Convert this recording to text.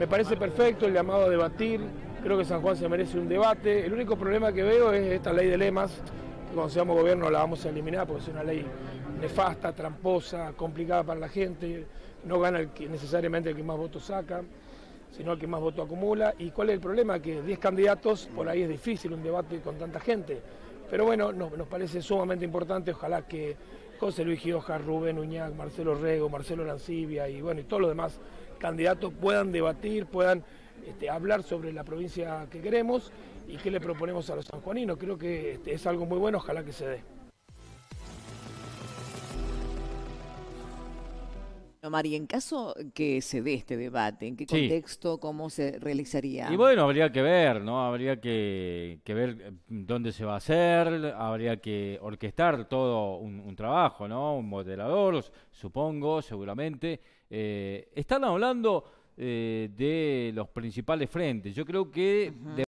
Me parece perfecto el llamado a debatir, creo que San Juan se merece un debate. El único problema que veo es esta ley de lemas, que cuando seamos gobierno la vamos a eliminar porque es una ley nefasta, tramposa, complicada para la gente, no gana el que, necesariamente el que más votos saca, sino el que más votos acumula. ¿Y cuál es el problema? Que 10 candidatos, por ahí es difícil un debate con tanta gente. Pero bueno, nos, nos parece sumamente importante, ojalá que José Luis Gioja, Rubén Uñac, Marcelo Rego, Marcelo Lancibia y bueno, y todos los demás candidatos puedan debatir, puedan este, hablar sobre la provincia que queremos y qué le proponemos a los sanjuaninos. Creo que este, es algo muy bueno, ojalá que se dé. María, en caso que se dé este debate, ¿en qué Sí. contexto, cómo se realizaría? Y bueno, habría que ver, ¿no? Habría que, que ver eh, dónde se va a hacer, habría que orquestar todo un, un trabajo, ¿no? Un moderador, supongo, seguramente. Eh, están hablando eh, de los principales frentes. Yo creo que